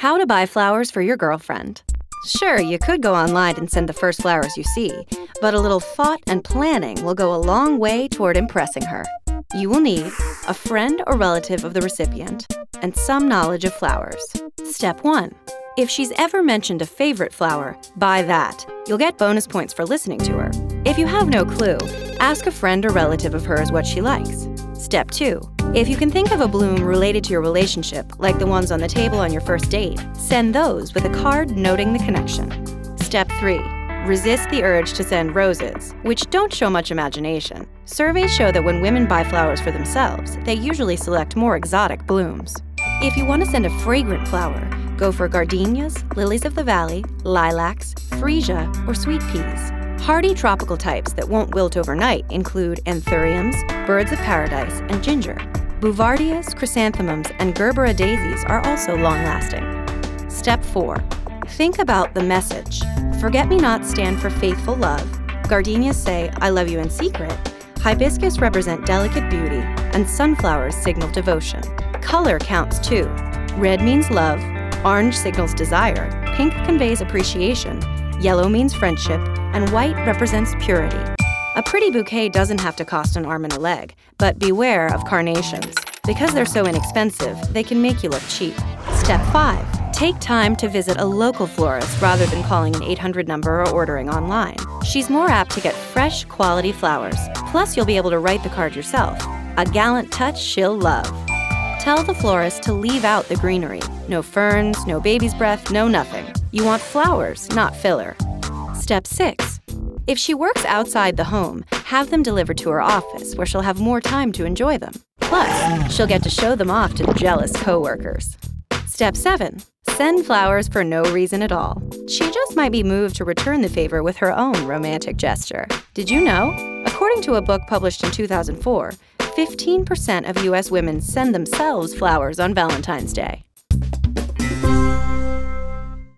How to buy flowers for your girlfriend. Sure, you could go online and send the first flowers you see, but a little thought and planning will go a long way toward impressing her. You will need a friend or relative of the recipient and some knowledge of flowers. Step 1. If she's ever mentioned a favorite flower, buy that. You'll get bonus points for listening to her. If you have no clue, ask a friend or relative of hers what she likes. Step 2. If you can think of a bloom related to your relationship, like the ones on the table on your first date, send those with a card noting the connection. Step 3. Resist the urge to send roses, which don't show much imagination. Surveys show that when women buy flowers for themselves, they usually select more exotic blooms. If you want to send a fragrant flower, go for gardenias, lilies of the valley, lilacs, freesia, or sweet peas. Hardy tropical types that won't wilt overnight include anthuriums, birds of paradise, and ginger. Bouvardias, chrysanthemums, and gerbera daisies are also long-lasting. Step 4. Think about the message. Forget-me-nots stand for faithful love, gardenias say, I love you in secret, hibiscus represent delicate beauty, and sunflowers signal devotion. Color counts too. Red means love, orange signals desire, pink conveys appreciation, yellow means friendship, and white represents purity. A pretty bouquet doesn't have to cost an arm and a leg, but beware of carnations. Because they're so inexpensive, they can make you look cheap. Step 5. Take time to visit a local florist rather than calling an 800 number or ordering online. She's more apt to get fresh, quality flowers. Plus, you'll be able to write the card yourself. A gallant touch she'll love. Tell the florist to leave out the greenery. No ferns, no baby's breath, no nothing. You want flowers, not filler. Step 6. If she works outside the home, have them delivered to her office where she'll have more time to enjoy them. Plus, she'll get to show them off to jealous coworkers. Step 7. Send flowers for no reason at all. She just might be moved to return the favor with her own romantic gesture. Did you know? According to a book published in 2004, 15% of US women send themselves flowers on Valentine's Day.